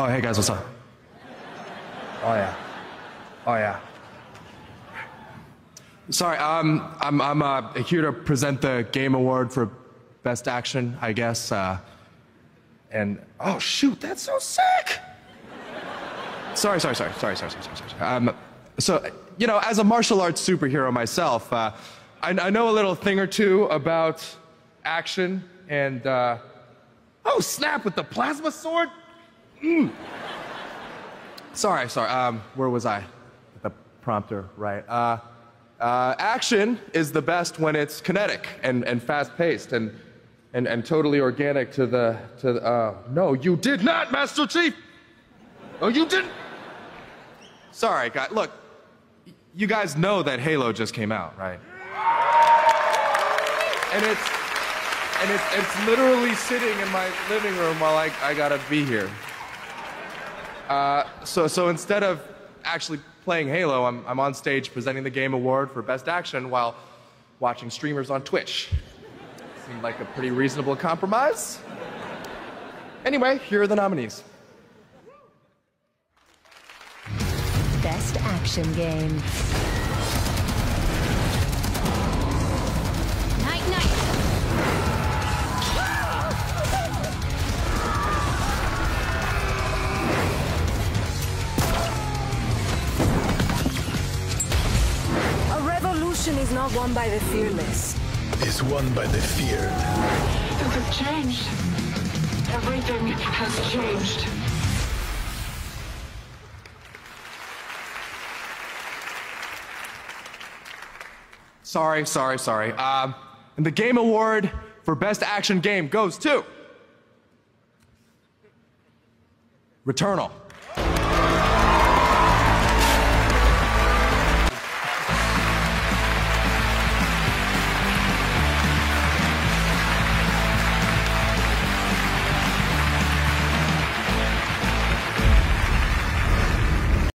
Oh, hey guys, what's up? Oh yeah. Oh yeah. Sorry, um, I'm I'm uh, here to present the Game Award for Best Action, I guess. Uh, and oh shoot, that's so sick. Sorry, sorry, sorry, sorry, sorry, sorry, sorry. sorry. Um, so you know, as a martial arts superhero myself, uh, I, I know a little thing or two about action and. Uh, oh snap! With the plasma sword. Mm. Sorry, sorry. Um, where was I? The prompter, right? Uh, uh, action is the best when it's kinetic and, and fast-paced and, and, and totally organic to the to the, uh, no, you did not, Master Chief. Oh, you didn't. Sorry, guys. Look, you guys know that Halo just came out, right? And it's and it's it's literally sitting in my living room while I I gotta be here. Uh, so, so instead of actually playing Halo, I'm, I'm on stage presenting the Game Award for Best Action while watching streamers on Twitch. Seemed like a pretty reasonable compromise. Anyway, here are the nominees. Best Action Game. Revolution is not won by the fearless. Is won by the feared. Things have changed. Everything has changed. Sorry, sorry, sorry. Um, and the Game Award for Best Action Game goes to Returnal.